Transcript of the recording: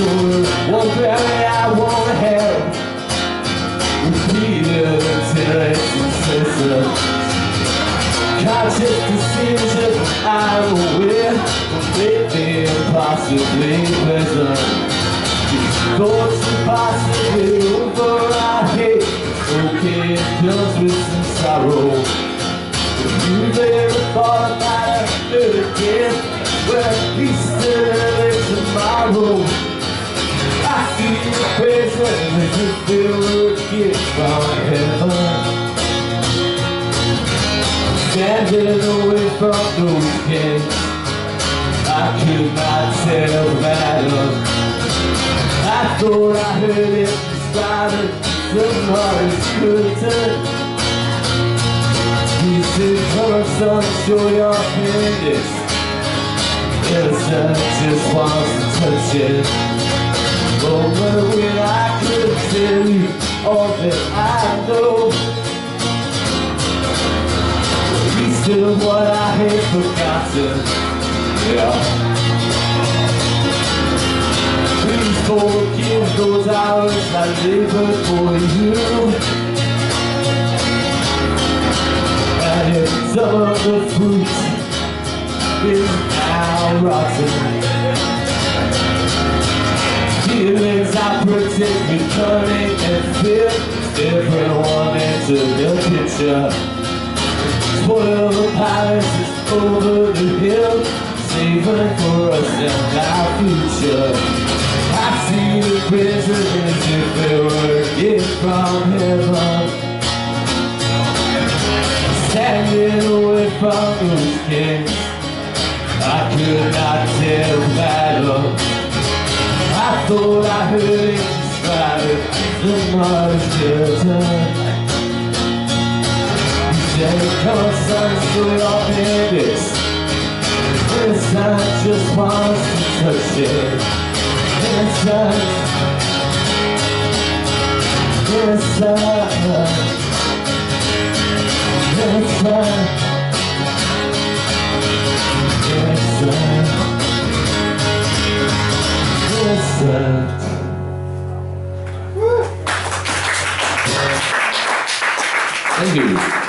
soul One family I wanna help. With me the terrorist successor Conscious decision I'm aware Completely possibly, present Thoughts impossibly over I hate Okay, just with some sorrow If you've ever thought about it again Well, peace present as if it were a gift from heaven Standing away from those gates I could not tell that I thought I heard it described somebody's curtain You said, come on son, show your appendix Innocent just wants to touch it. Moment when I all that I know. Still what I had forgotten. Yeah. Please forgive those hours I labored for you. And if some of the fruit is now rotten Protect returning and fear Everyone entered the picture Spoil the palaces over the hill Saving for us and our future I see the prison as if it were gift from heaven Standing away from those kings I could not tell thought I heard it describe it The Mars Delta day Come sun through your fingers This time just wants to touch it This time This time Thank you.